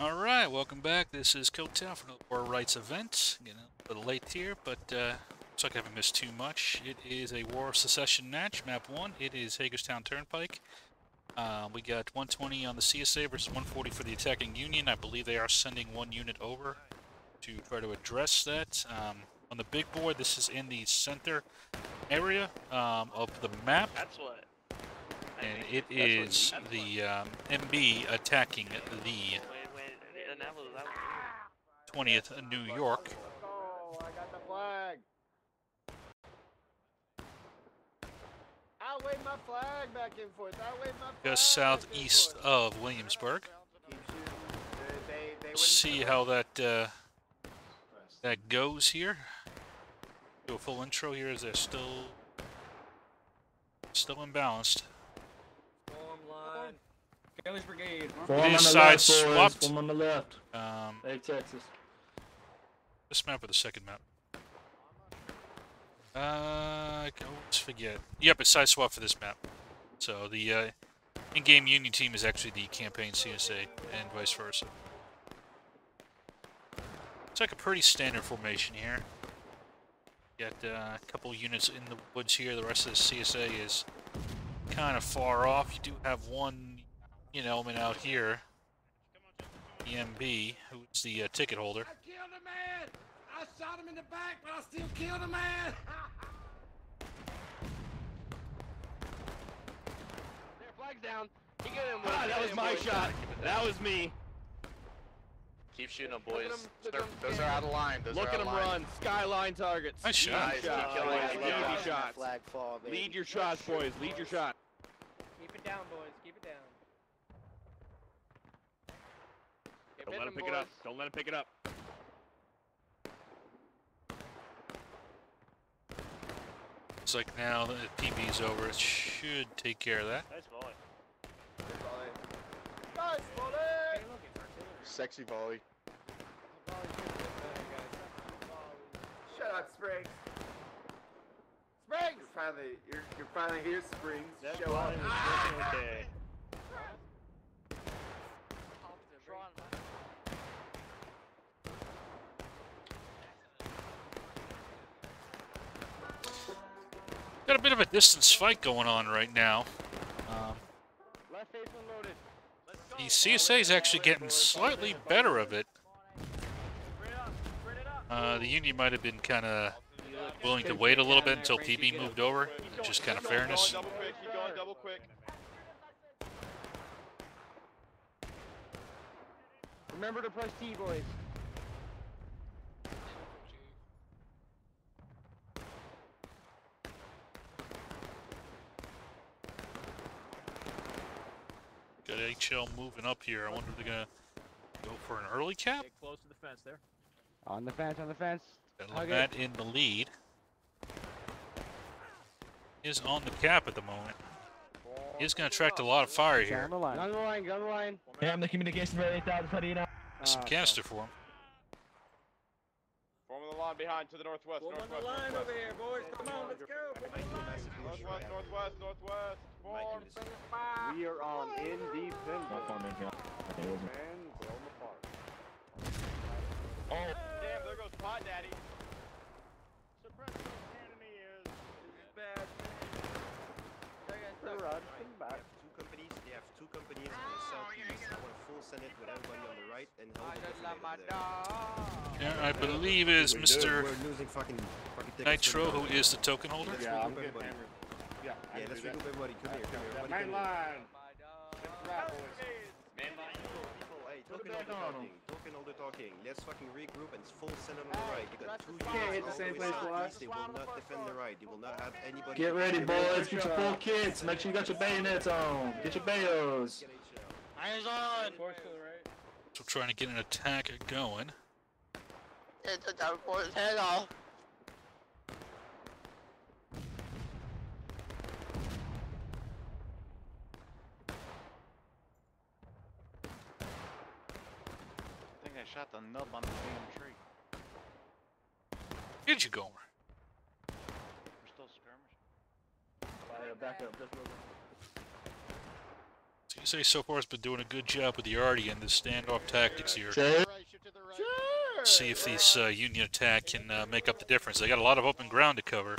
Alright, welcome back. This is Town for the War Rights event. Getting a little late here, but uh, looks like I haven't missed too much. It is a War of Secession match, map 1. It is Hagerstown Turnpike. Uh, we got 120 on the CSA versus 140 for the attacking Union. I believe they are sending one unit over to try to address that. Um, on the big board, this is in the center area um, of the map. That's what. I And it is the um, MB attacking the 20th in New York. Oh, I got the flag. i wave my flag back and forth. i wave my flag. Just southeast of Williamsburg. We'll see how that uh, that goes here. Do a full intro here as they're still still imbalanced. Kelly's brigade. These sides swapped. Form on the left. Um, hey, Texas this map or the second map? Uh, I always forget. Yep, it's side swap for this map. So the uh, in-game Union team is actually the campaign CSA, and vice versa. It's like a pretty standard formation here. Got uh, a couple units in the woods here. The rest of the CSA is kind of far off. You do have one, you know, out here. EMB, who's the uh, ticket holder. I killed a man. I shot him in the back, but I still killed a man. There, flag's down. He got him. Ah, that was my shot. That was me. Keep shooting them, Look at boys. 'em, look They're- those are out of line. Those Look are at out him line. run. Skyline targets. Nice shot. Nice, shot. keep killing it, keep Easy killing it. shots. Flag fall, baby. Lead your shots, boys. Lead your shot. Keep it down, boys. Keep it down. Don't let him pick it up. Don't let him pick it up. Looks like now that PB's over, it should take care of that. Nice volley. Nice volley. Sexy volley. Shut up, Springs. Springs. You're finally, you're, you're finally here, Springs. That Show up. volley ah! okay. Got a bit of a distance fight going on right now. Um, the CSA is actually getting slightly better of it. Uh, the Union might have been kind of willing to wait a little bit until PB moved over, just kind of fairness. Remember to press T, boys. Got moving up here. I wonder if they're gonna go for an early cap. Get close to the fence there. On the fence, on the fence. Got Hug it. Lamet in the lead. Is on the cap at the moment. He's gonna attract a lot of fire here. on the line. Get on the line. Get on the line. Yeah, I'm the communication for 8,000 per unit. Some Ah, caster for him. Forming the line behind to the northwest, Form on the line northwest. over here, boys. Come on, let's go. Form on the line. Northwest, northwest, northwest. Form. We are on independence. formation. Man, blow 'em apart. Damn, there goes Pot Daddy. Suppress those enemy is Bad. We're right, come back. two companies. They have two companies on the southeast. Oh, one full senate with everybody on the right, and hold the defender there. Yeah, I believe is We're Mr. We're losing fucking fucking. Nitro, who is the token holder. Yeah, I'm regroup getting hammered. Yeah, I Yeah, can let's regroup everybody. Come here, come here. Everybody Main come here. line. People, hey, token holder talking. Token holder talking. Let's fucking regroup and it's full senate on the right. You got two Can't hit the same place twice. They will not defend the right. They will not have anybody. Get ready, boys. Get your full kits. Make sure you got your bayonets on. Get your bayos. Get Eyes on. Force to the right. So trying to get an attack going. It's a down for head off. Shot the nub on the damn tree. Get you going. We're still skirmishing. Back up, just move. CSA so far has been doing a good job with the arty and the standoff tactics here. Jay? See if this uh, Union attack can uh, make up the difference. They got a lot of open ground to cover.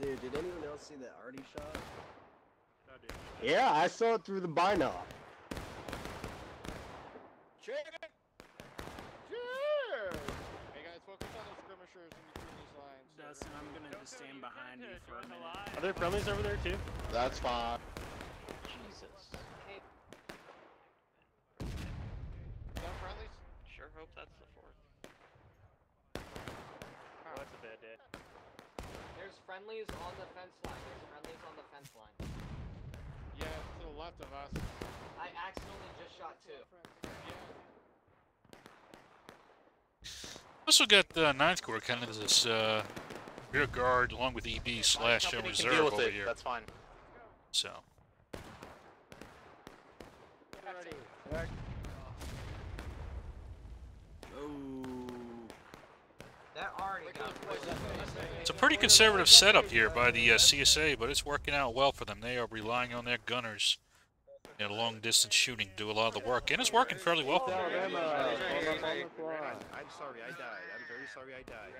Dude, did anyone else see that arty shot? Yeah, I saw it through the binoc. Hey guys, focus on the skirmishers in between these lines. Dustin, I'm gonna just stand behind you for a minute. Are there friendlies over there too? That's fine. Jesus. No friendlies? Sure hope that's the fourth. Oh, that's a bad day. There's friendlies on the fence line. There's friendlies on the fence line. Yeah, to the left of us. I accidentally just shot two. Also got the Ninth Corps kind of this uh, rear guard along with EB slash uh, reserve over here. That's fine. So Oh. That already got it's a pretty conservative setup here by the uh, CSA, but it's working out well for them. They are relying on their gunners in long distance shooting to do a lot of the work, and it's working fairly well for them. I'm sorry I died. I'm very sorry I died.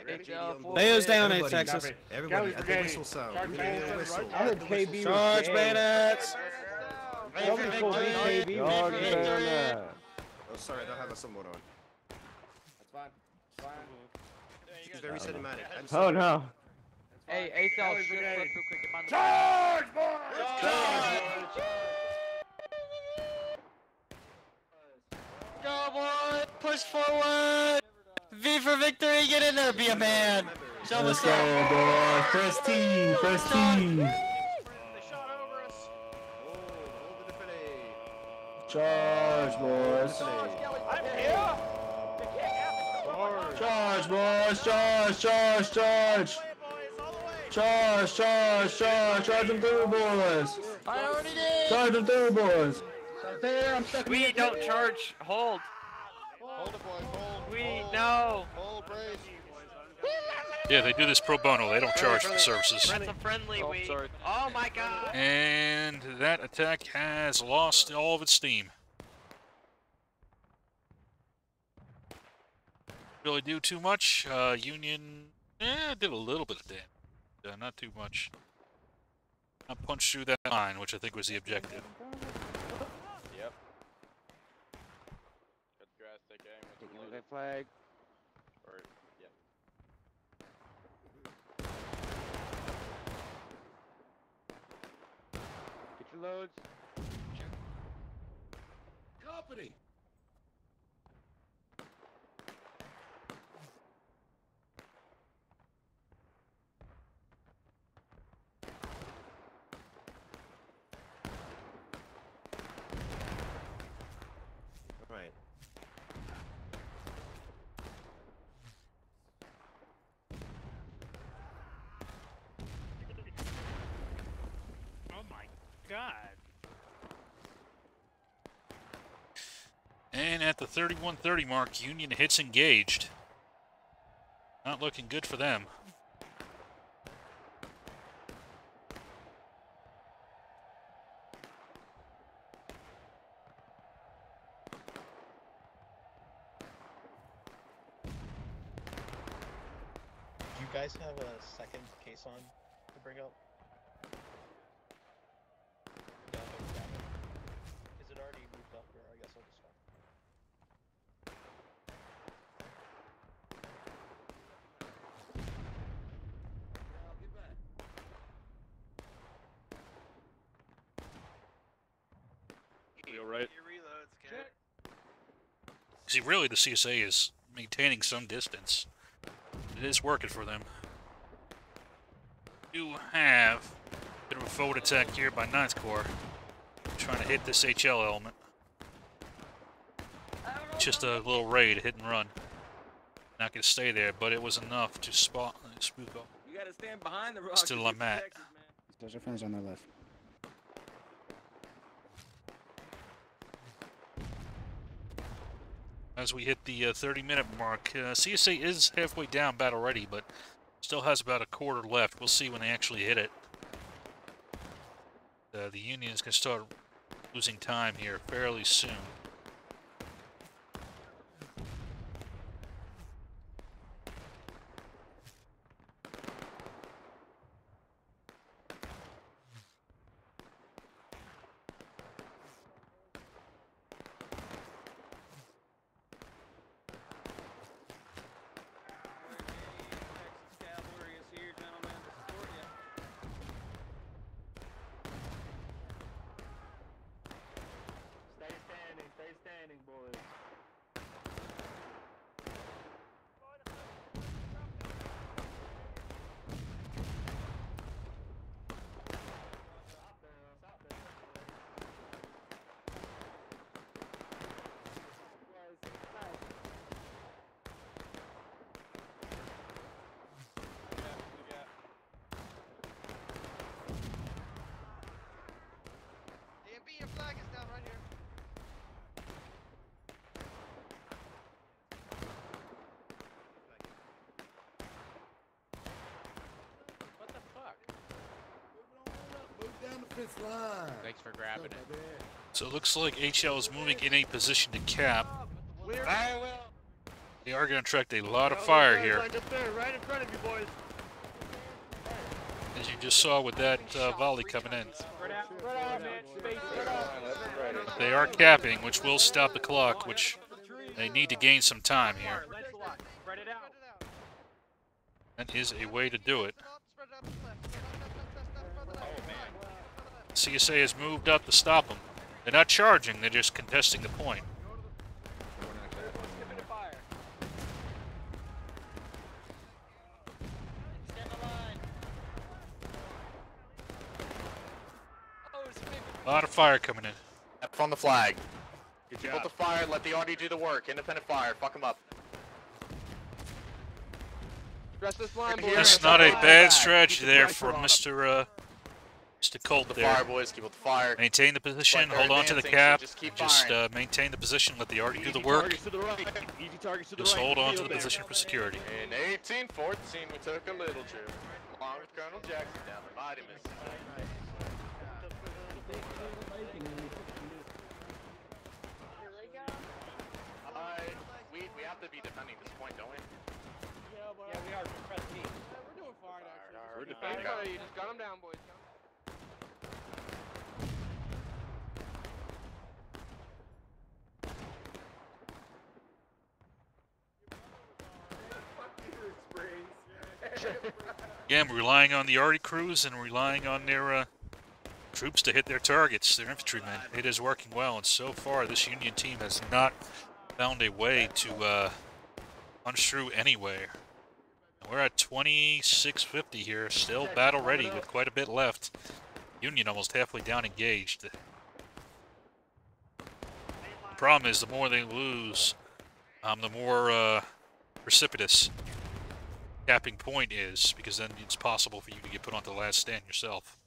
I got JD. Leo's down in Everybody, Texas. Everybody, at the whistle sound. Give me the whistle. I heard At the whistle KB sound. was Charge bayonets! Oh, sorry, I don't have a sunboard on. That's fine. Fine. It's very cinematic. Oh no. Hey, ASAL, shoot flip real quick. Get behind the Charge, boys! Go, boy! Push forward! V for victory! Get in there, be a man! Show Let's go, up! boys. First team, first team. They shot over us. Oh, hold the defile. Charge, boys. I'm here! Charge, boys. Charge, charge, charge. Charge, charge, charge. Charge them through, boys. I already did! Charge them through, boys. We don't charge. Hold. Hold it, boys. Hold. We no. Hold, brace. Yeah, they do this pro bono. They don't charge for the services. That's a friendly. Oh, we. Oh my god. And that attack has lost all of its steam. Really do too much. Uh, Union eh, did a little bit of damage. Uh, not too much. I punched through that line, which I think was the objective. Yep. Good grass, take aim. It's Taking loaded. the flag. Or, yep. Get your loads. Company! And at the 3130 mark, Union hits engaged. Not looking good for them. Do you guys have a second caisson to bring up? Down there, down there. Is it already moved up, or I guess I'll just stop? You alright? See, really, the CSA is maintaining some distance. It is working for them. Do have a bit of a forward attack here by 9th Corps. Trying to hit this HL element. Just a little raid, hit and run. Not gonna stay there, but it was enough to spot uh, spook off. You gotta stand behind the rock. Still I'm at. Those are friends on their left. As we hit the uh, 30 minute mark. Uh, CSA is halfway down battle ready, but still has about a quarter left. We'll see when they actually hit it. Uh, the Union is going to start losing time here fairly soon. Stay standing, stay standing, boys. DMP, your flag is down right here. What the fuck? Move down the fence line. Thanks for grabbing it. So it looks like HL is moving in a position to cap. They are going to attract a lot of fire here. Right up there, right in front of you, boys. As you just saw with that uh, volley coming in. They are capping, which will stop the clock, which they need to gain some time here. Spread it out. That is a way to do it. Spread it out to the left. Left, left, left, left, left, left. CSA has moved up to stop them. They're not charging, they're just contesting the point. A lot of fire coming in. From the flag. Good job. Put the fire, let the arty do the work. Independent fire, fuck them up. Press this line. That's not a bad strategy there for Mr. Uh, Mr. Colt The there. fire, boys, keep with the fire. Maintain the position, they're hold on to the advancing, so cap, just just uh, maintain the position, let the arty do the work. the right. Easy targets Just right. hold on to the there. position for security. In 1814, we took a little trip along with Colonel Jackson down the mighty Mississippi. Uh, we, we have to be defending this point, don't we? Yeah, we are. Press T. We're doing fine, actually. We're defending. by, you just gun them down, boys. Again, we're relying on the arty crews and relying on their uh, troops to hit their targets, their infantrymen. It is working well, and so far this Union team has not found a way to uh, through anywhere. We're at 2650 here, still battle ready with quite a bit left. Union almost halfway down engaged. The problem is the more they lose, um, the more uh, precipitous capping point is, because then it's possible for you to get put onto the last stand yourself.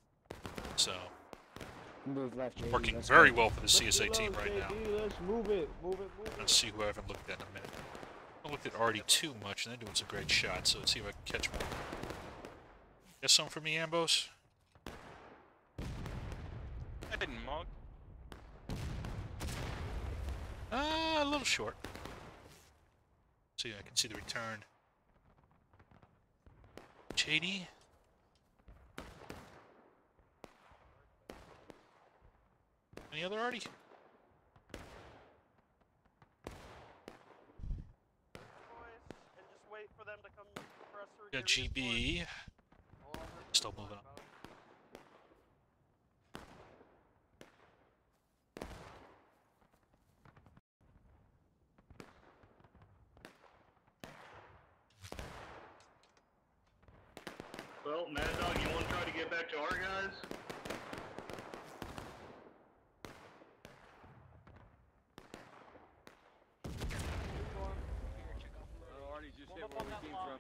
So, Move left, JD. working let's very go. well for the CSA team right now. Let's move it, move it, move Let's see who I haven't looked at in a minute. I looked at arty too much, and they're doing some great shots, so let's see if I can catch one. Got some for me, Ambos? I didn't mug. Uh, a little short. See, I can see the return. JD? Any other arty? And just wait for them to come press through. Got GB. Still moving up. Well, Mad Dog, you want to try to get back to our guys? Already just hit where we came from.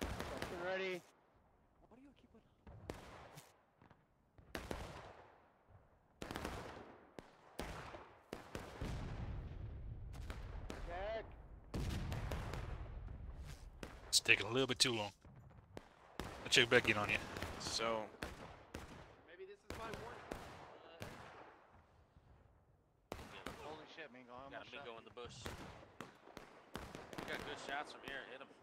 Fucking ready. It's taking a little bit too long. I'll check back in on you. So, Maybe this is my warning. Holy shit, Mingo. I'm Got a shot. Mingo in the bush. We got good shots from here. Hit him.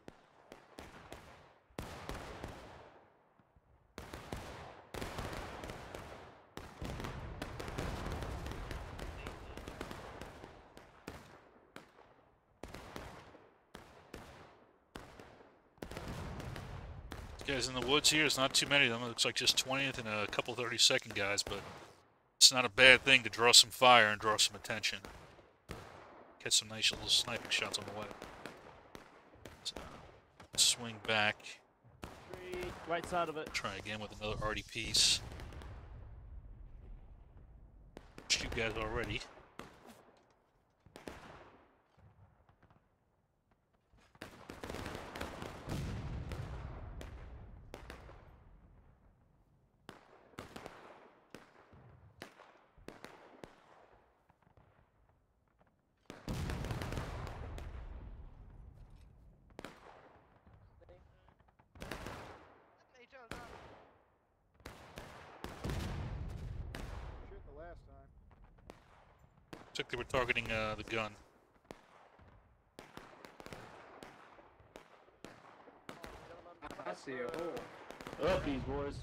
Guys in the woods here, it's not too many of them. It looks like just 20th and a couple 30 second guys, but it's not a bad thing to draw some fire and draw some attention. Get some nice little sniping shots on the way. So, swing back, Right side of it. try again with another arty piece. You guys already. Looks like they were targeting uh, the gun. I see a hole. Up these boys.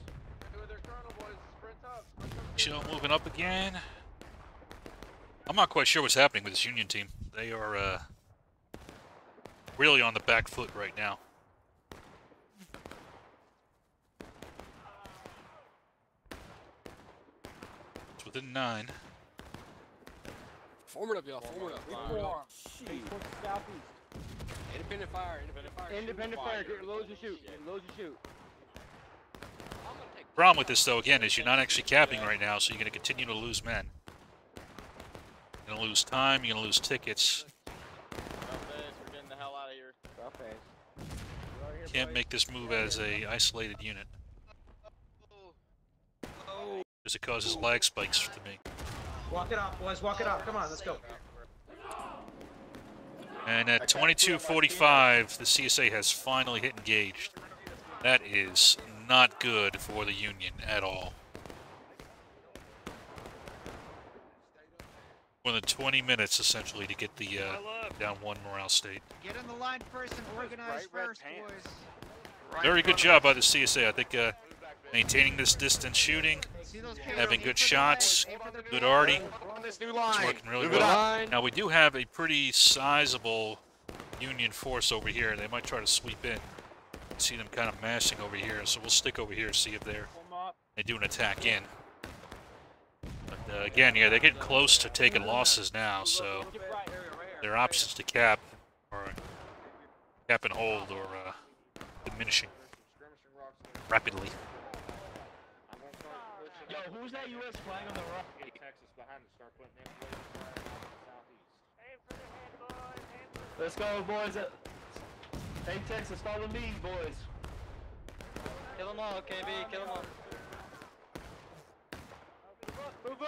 Two of their colonel boys sprint up. Sprint up. Show moving up again. I'm not quite sure what's happening with this Union team. They are uh, really on the back foot right now. It's within nine. Form up, y'all. Form it up. Form it up. Southeast. Independent fire. Independent fire. Independent fire. Get loads and shoot. Get loads and shoot. Problem with this, though, again, is you're not actually capping right now, so you're going to continue to lose men. You're going to lose time, you're going to lose tickets. We're getting the hell out of here. Can't make this move as a isolated unit. Oh. Because it causes lag spikes to me. Walk it off, boys. Walk it off. Come on, let's go. And at 22:45, the CSA has finally hit engaged. That is not good for the Union at all. More than 20 minutes essentially to get the uh, down one morale state. Get in the line first and organize first, boys. Very good job by the CSA. I think uh, maintaining this distance shooting, having good shots, good arty. We're on this new It's working really well. Now we do have a pretty sizable Union force over here. They might try to sweep in. See them kind of massing over here, so we'll stick over here and see if they're they do an attack in. But uh, again, yeah, they're getting close to taking losses now, so their options to cap are cap and hold or uh, diminishing rapidly. Yo, who's that U.S. flag on the right? Texas behind us. Start putting them southeast. Let's go, boys. Hey, Texas, follow me, boys. Kill them all, KB. Kill them all.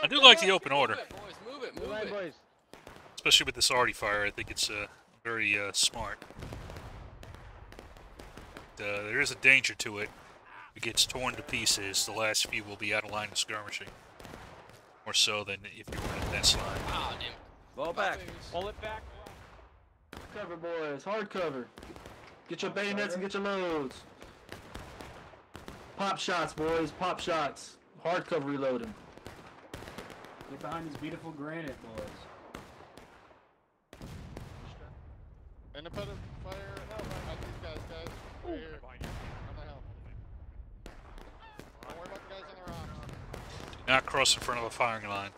I do like the open order, Move it, boys. Move it. New Move it. boys. especially with this arty fire. I think it's uh, very uh, smart. Uh, there is a danger to it. If it gets torn to pieces, the last few will be out of line of skirmishing. More so than if you were in a dense line. Ah, damn it. Ball back. Pull it back. Cover, boys. Hard cover. Get your bayonets and get your loads. Pop shots, boys. Pop shots. Hard cover reloading. Get behind these beautiful granite, boys. Independent fire. Help. I these guys, guys. Right here. On the hill. Don't worry about the guys on the rocks. Do not cross in front of a firing line.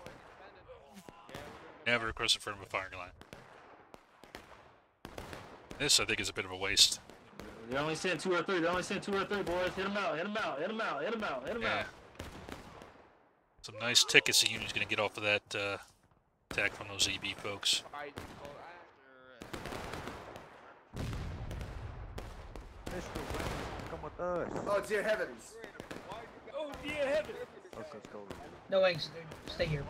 Never cross in front of a firing line. This, I think, is a bit of a waste. They're only sent two or three. They're only sent two or three, boys. Hit them out. Hit them out. Hit them out. Hit them out. Hit them Yeah. out. Some nice tickets the Union's going to get off of that uh, attack from those EB folks. Come with us. Oh, dear heavens. Oh, dear heaven. No thanks. Stay here.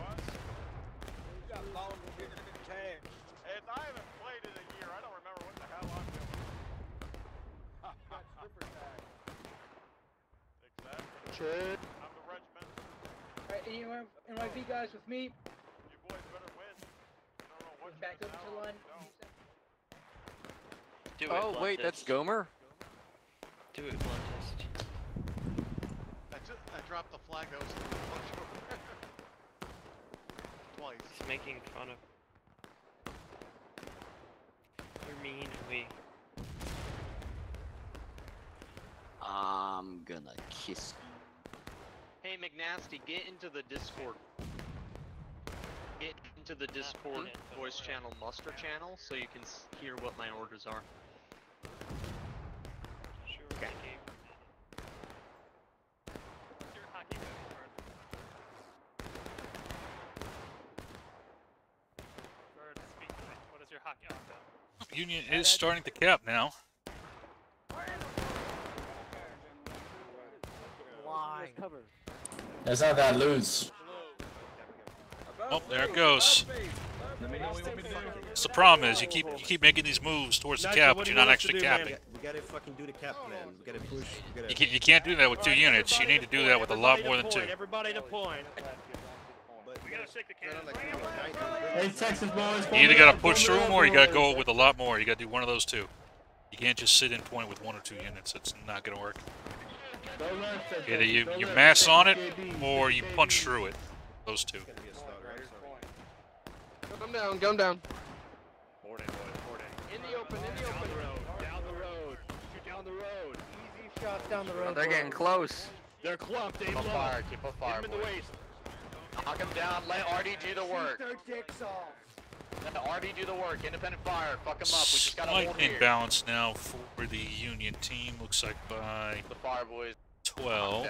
Shit. I'm NYP guys with me? You boys better win. I do Back up to line. Do it, oh, wait, that's Gomer? Do it, I, dropped the flag. I was Twice. He's making fun of. You're mean, we. I'm gonna kiss you. Hey McNasty, get into the Discord. Get into the Discord voice channel muster channel so you can hear what my orders are. Sure, Okay. What's your hockey movie card? Bird, speak to me. What is your hockey outfit? Union is starting to cap now. Why? That's not that loose. Oh, there it goes. That's the problem is you keep you keep making these moves towards the cap, but you're not want us to actually capping. We gotta fucking do the cap, man. We gotta push. We gotta. You can't, you can't do that with two units. You need to do that with a lot more than two. Everybody to point. We gotta shake the cannon. Hey, Texas boys. You either gotta push through them or you gotta go with a lot more. You gotta do one of those two. You can't just sit in point with one or two units. It's not gonna work. Either you, you mass on it or you punch through it. Those two. Come down, come down. Boarding, boys, boarding. In the open, in the open. Down the road. Shoot down the road. Easy shots down the oh, road. They're getting close. They're clumped. Aim Keep on low. fire, keep on fire, Hit 'em in the waist. Knock him down, let arty do the work. Their dicks off. Let arty do the work. Independent fire, fuck him up. We just gotta Slight hold here. imbalance now for the Union team. Looks like by The fire, boys. 12.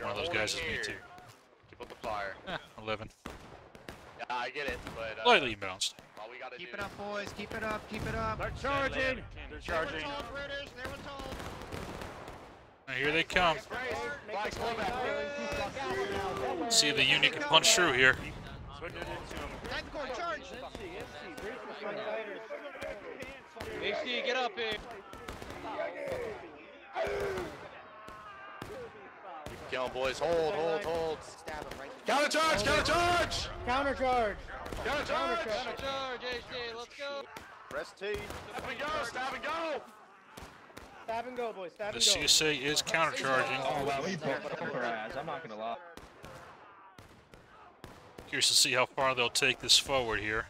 One of those guys is me too. Keep up the fire. Eh, 11. Yeah, I get it, but uh, Slightly imbalanced. all we gotta Keep do. it up, boys. Keep it up. Keep it up. They're charging. They're charging. British. They were told. Now here they come. Flags flow back. See if the Union can punch through here. Switch it into 'em. Tactical charge. HC, get up here. Keep killing, boys. Hold, hold, hold. Counter charge. Counter charge. Counter charge. Counter charge. Charge, HC, let's go. Press T. Stab and go, stab and go. Stab and go, boys. Stab The and go. CSA is countercharging. Oh wow, we broke her ass. I'm not gonna lie. Curious to see how far they'll take this forward here.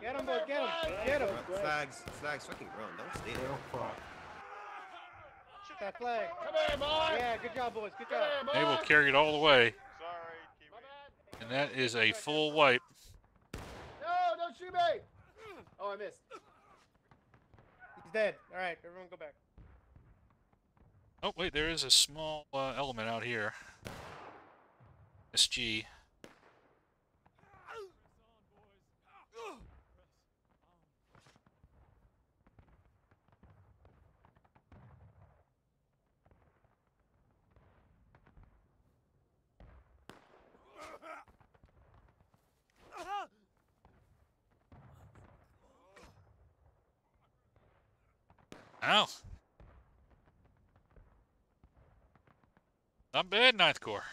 Get him, boys. Get him. Get him. Flags. Flags. Fucking run. Don't stay there. That flag. Come here, boy. Yeah, good job, boys. Good job. They will carry it all the way. And that is a full wipe. No, don't shoot me! Oh, I missed. He's dead. All right, everyone go back. Oh, wait, there is a small uh, element out here. SG. Not bad, Ninth Corps.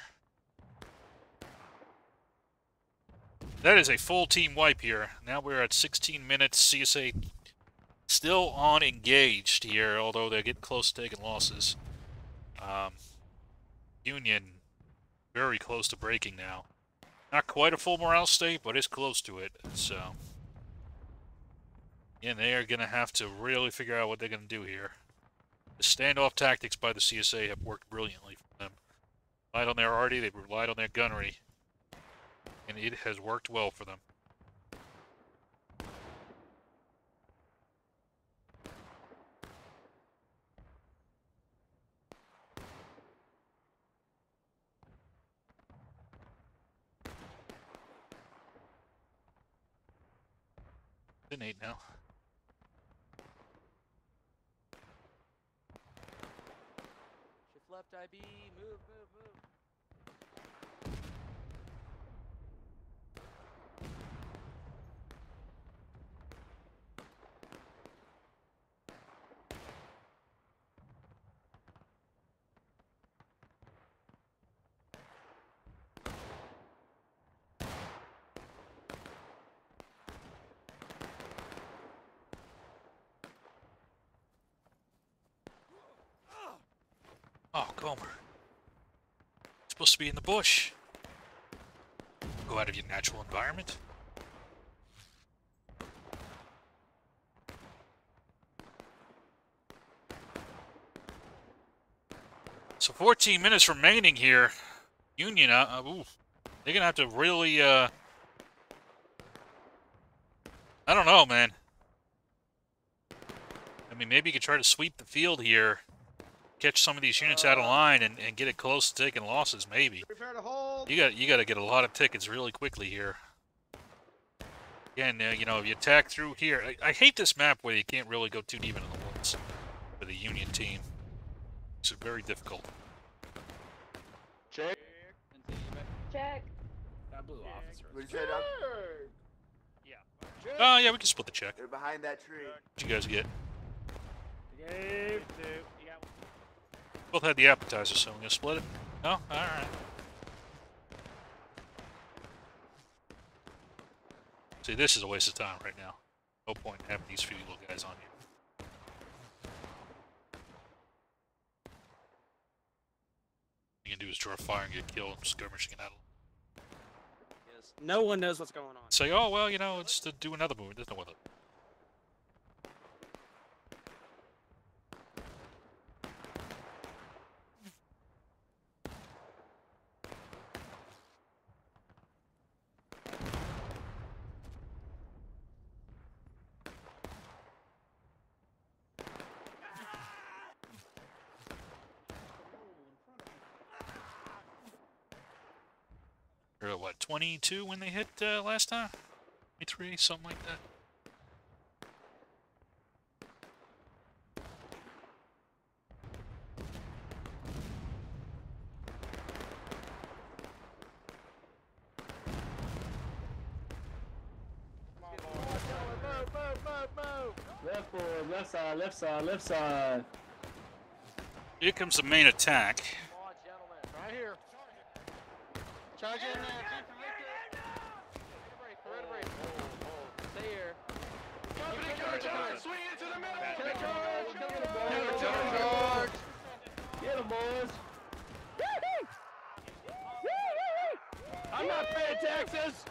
That is a full team wipe here. Now we're at 16 minutes. CSA still on engaged here, although they're getting close to taking losses. Um, Union very close to breaking now. Not quite a full morale state, but it's close to it. So, yeah, they are going to have to really figure out what they're going to do here. The standoff tactics by the CSA have worked brilliantly for them. Relied on their arty, they've relied on their gunnery, and it has worked well for them. Eight now. Left, IB. Move, move, move. Comer. supposed to be in the bush. Go out of your natural environment. So 14 minutes remaining here. Union, uh, uh, ooh, they're gonna have to really, uh, I don't know, man. I mean, maybe you could try to sweep the field here, catch some of these units out of line, and, and get it close to taking losses. Maybe. Prepare to hold. You got you got to get a lot of tickets really quickly here. Again, uh, you know, if you attack through here, I, I hate this map where you can't really go too deep into the woods for the Union team. It's very difficult. Check. Check. That blue officer. What you say, Doc? Oh yeah, we can split the check. They're behind that tree. What you guys get? Dave. Both had the appetizer, so we're gonna split it. No, all right. See, this is a waste of time right now. No point in having these few little guys on here. You can do is draw a fire and get killed, skirmishing it out. No one knows what's going on. Say, oh well, you know, it's to do another movie. There's no other. Or what, 22 when they hit uh, last time? 23, something like that. Left board, left side, left side, left side. Here comes the main attack. Right here. Charge in there. Red break. Stay here. Company charge, swing into the middle. Charge. Charge. Get him, boys. I'm not paying taxes.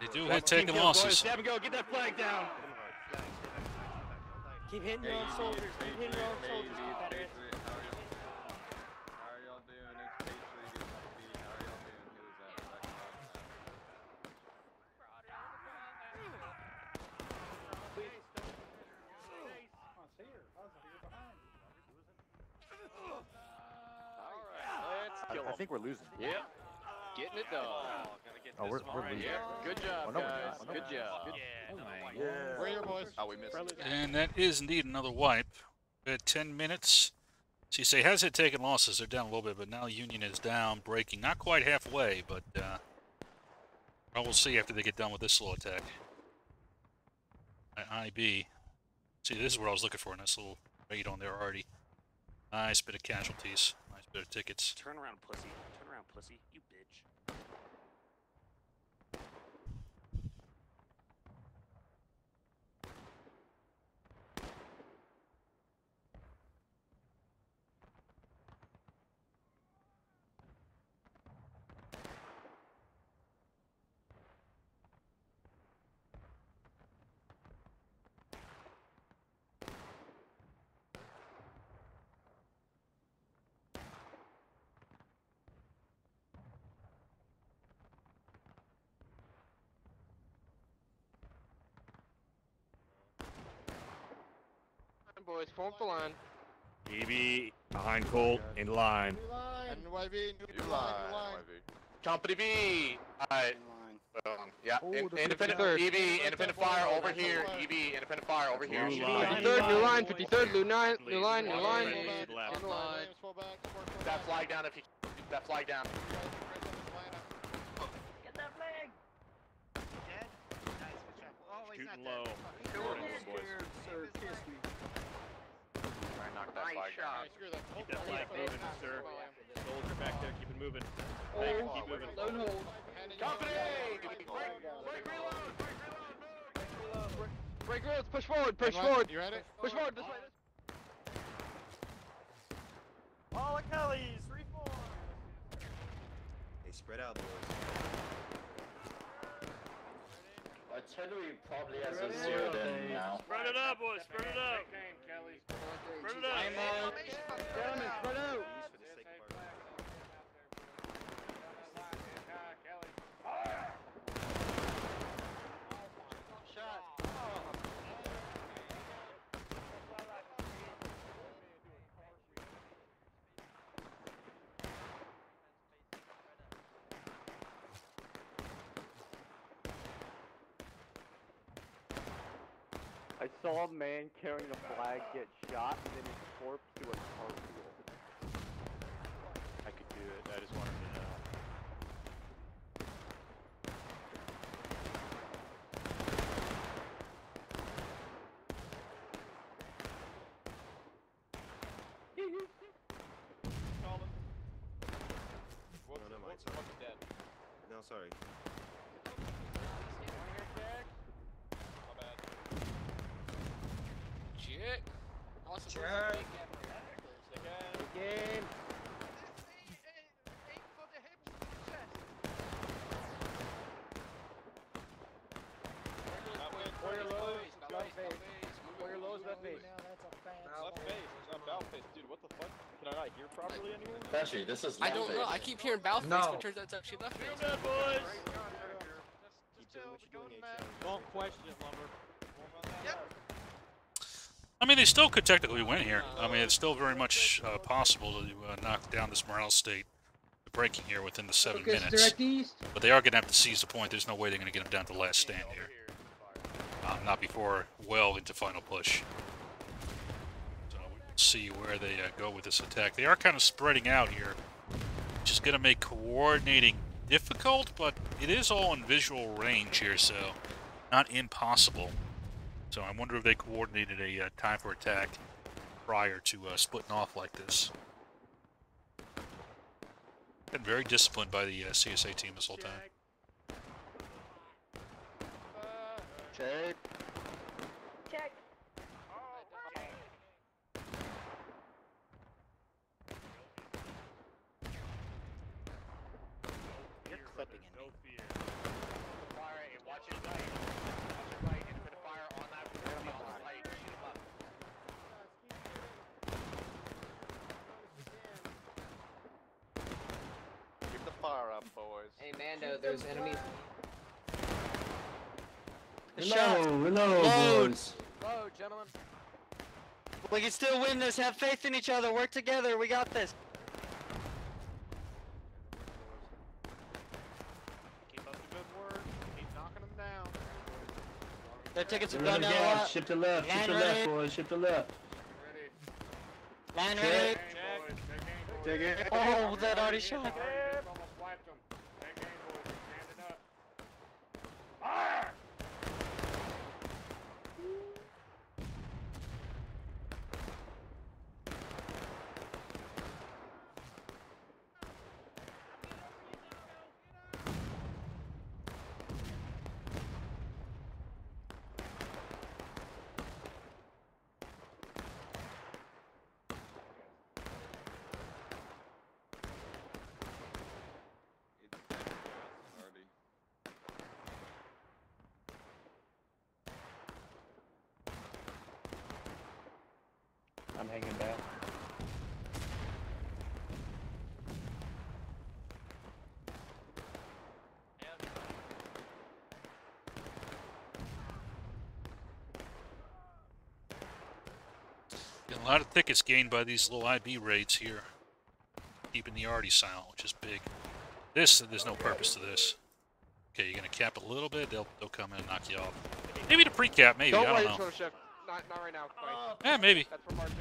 They do hit taking losses. Stab and go. Get that flag down. Keep hitting your own soldiers. Keep hitting your own soldiers, Confederate. I, I think we're losing. Yep. Getting it done. Oh, we're, we're losing. Yep. Good job, Oh, no, we're guys. Oh, no, Good we're not. job. Yeah. We're here, boys. Oh, we missed. And that is indeed another wipe. At 10 minutes. So you say, has it taken losses? They're down a little bit, but now Union is down, breaking. Not quite halfway, but uh, well, we'll see after they get done with this little attack. I- IB. See, this is what I was looking for, nice little raid on there already. Nice bit of casualties. Of tickets. Turn around, pussy. Turn around, pussy. You bitch. Boys, form the line. EB behind Colt in line. NYV, new line, lie, new line. NYV. Company B. Alright. Um, yeah, Oh, in, the independent, 53rd. EB, independent fire over here. EB, independent fire over here. Blue EB. line. 53rd, new line, 53rd, new line, new line, new line. Friendlies left. New line. Full back, support full That flag down if you that flag down. Get that flag. Shooting low. Shooting low, boys. Try and knock that flag down. Screw that. Keep that flag moving, sir. Soldier back there, keep it moving. Oh, hold. Keep moving. Don't hold. Company! Break, break reload! Break reload! Move! Break roads, push forward, push Anyone? forward. You ready? Push forward, this way. All the Kellys, reform. Hey, spread out, boys. Artillery probably has a zeroed in now. Spread it up, boys, spread it up. Spread it up. Gentlemen, spread out. I saw a man carrying a flag get shot and then his corpse to a cartwheel. I could do it. I just wanted to know. No, no, mind, sorry. No, sorry. Check. Game. Warrior lows, gun face. Warrior lows, left face. Left face, it's not bow face. Dude, what the fuck? Can I not hear properly anymore? Actually, this is I don't know. I keep hearing mouth face, No. but it turns out it's actually left face. boys. Keep doing what you're doing, H-Town. Don't question it, Lumber. I mean, they still could technically win here. I mean, it's still very much uh, possible to uh, knock down this morale state breaking here within the seven minutes. But they are going to have to seize the point. There's no way they're going to get them down to the last stand here. Um, not before well into final push. So we'll see where they uh, go with this attack. They are kind of spreading out here, which is going to make coordinating difficult, but it is all in visual range here, so not impossible. So I wonder if they coordinated a uh, time for attack prior to uh, splitting off like this. Been very disciplined by the uh, CSA team this whole time. Check. You're clipping in me. Watch your right. Watch your right. Hit him with a fire on that. On the right. Shoot him up. Keep up, boys. Hey Mando, there's enemies. Reload, reload, Load. boys. Load, gentlemen. We can still win this. Have faith in each other. Work together. We got this. Keep up the good work. Keep knocking them down. Their tickets are Run done the now. gap, ship to left, ship to left, boys, ship to left. Land Check. ready. Take it. Oh, that already shot. Almost wiped them. Take aim, boys. Stand it up. I'm hanging back. Getting a lot of tickets gained by these little IB raids here. Keeping the arty silent, which is big. This, there's no purpose to this. Okay, you're gonna cap it a little bit, they'll they'll come in and knock you off. Maybe the pre-cap, maybe, Don't I wait, don't know. Not, not right now, Quite. Yeah, maybe. That's for marching.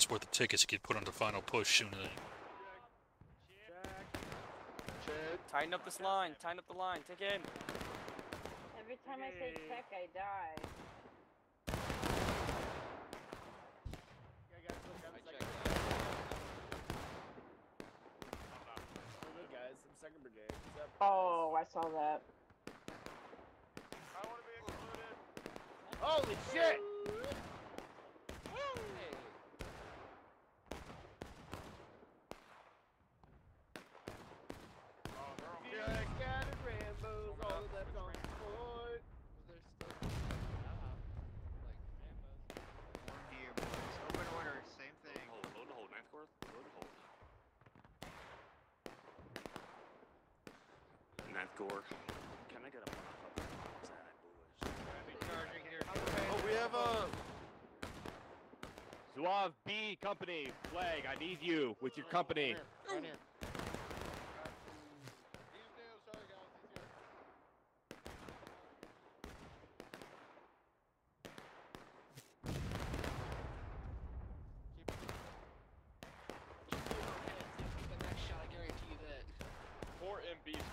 was worth of tickets to could put on the final push soon. Tighten up this line. Tighten up the line. Take in. Every time I say check, I die. Oh, I saw that. I Holy shit! Ninth Corps. Can I get a Oh, we have a. Zouave B company flag. I need you with your company. Right here. Four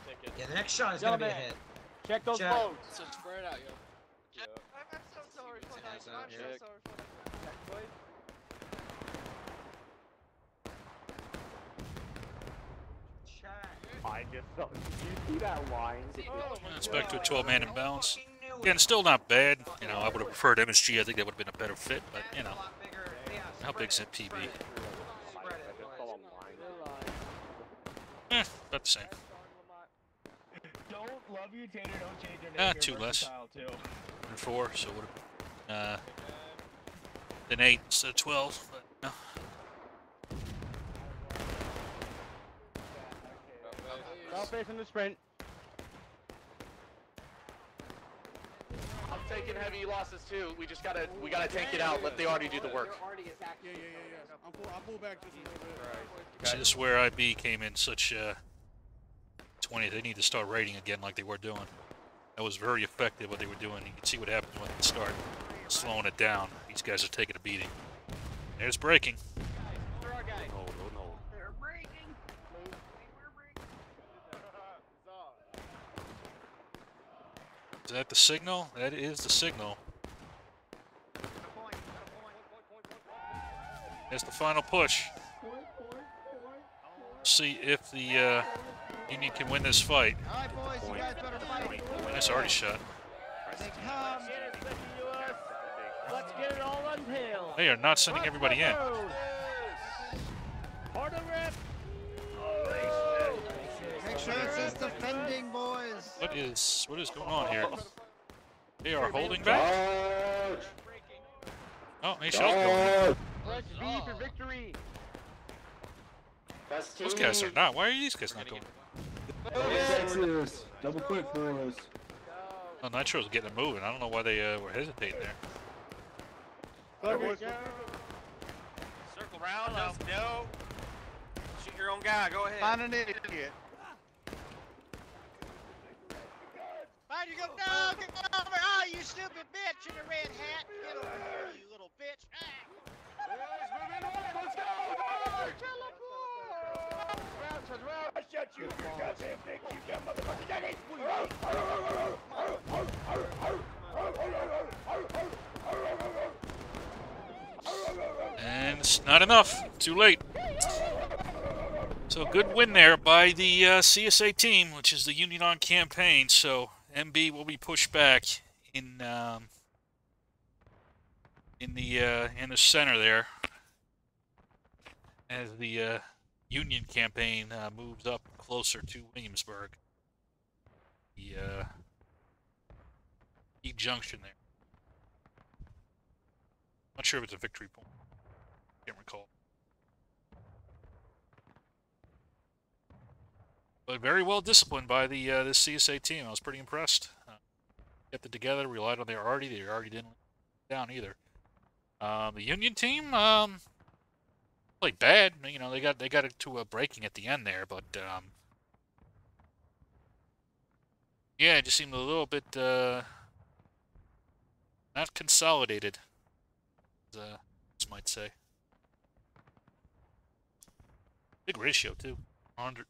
ticket. Yeah, the next shot is gonna be a hit. Check those Check. votes. So spread out, yo. I'm so sorry for that. I'm so Check. sorry for that. I just saw. Did you see that line? It's back to a 12 man imbalance. Again, still not bad. You know, I would have preferred MSG. I think that would have been a better fit, but you know. How big's that PB? Eh, about the same. Don't love you, Tater. Don't change your name. Ah, two less. versatile, Too. And four, so would have uh, been eight instead of 12, but no. South facing the sprint. I'm taking heavy losses too. We just gotta, we gotta tank it out. Let the arty do the work. Yeah, yeah, yeah, yeah. I'll pull, I'll pull back just a little bit. See, this is where IB came in such uh, 20. They need to start raiding again like they were doing. That was very effective what they were doing. You can see what happens when they start slowing it down. These guys are taking a beating. There's breaking. Hold, hold. They're breaking. Is that the signal? That is the signal. It's the final push. See if the uh, Union can win this fight. Alright, boys, you guys better fight. Nice already shot. They come. Let's get it all unveiled. They are not sending everybody in. Harder rip. Make sure it says defending, boys. What is what is going on here? They are holding back. Oh, they shot going. Press V for victory. Those guys are not. Why are these guys not going? Texas. Double quick, boys. Oh, Nitro's getting it moving. I don't know why they uh, were hesitating there. Circle round, let's go. Um, Shoot your own guy, go ahead. Find an idiot. Fine, you go. No, get over. Oh, you stupid bitch in the red hat. Get over here, you little bitch. Ah. Shut you, you goddamn thing, you damn motherfucking daddy! And it's not enough. Too late. So good win there by the uh, CSA team, which is the Union on campaign. So MB will be pushed back in um, in the uh, in the center there as the uh, Union campaign uh, moves up closer to Williamsburg. The uh, key junction there. Not sure if it's a victory point. Can't recall. But very well disciplined by the uh, this CSA team. I was pretty impressed. Uh, kept it together, relied on their arty. They already didn't down either. Um, the Union team um, played bad. You know, they got they got it to a breaking at the end there, but um, yeah, it just seemed a little bit uh, not consolidated, uh, as might say. Big ratio too, 100.